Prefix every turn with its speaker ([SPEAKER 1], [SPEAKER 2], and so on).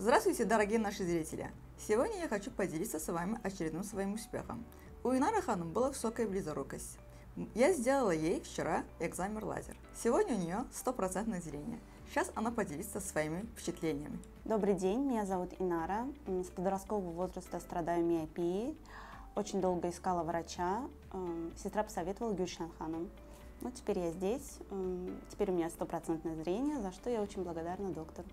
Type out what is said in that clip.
[SPEAKER 1] Здравствуйте, дорогие наши зрители! Сегодня я хочу поделиться с вами очередным своим успехом. У Инары Ханум была высокая близорукость. Я сделала ей вчера экзамен лазер. Сегодня у нее стопроцентное зрение. Сейчас она поделится своими впечатлениями.
[SPEAKER 2] Добрый день, меня зовут Инара. С подросткового возраста страдаю миопией. Очень долго искала врача. Эм, сестра посоветовала Гюльшан Ханом. Ну, теперь я здесь. Эм, теперь у меня стопроцентное зрение, за что я очень благодарна доктору.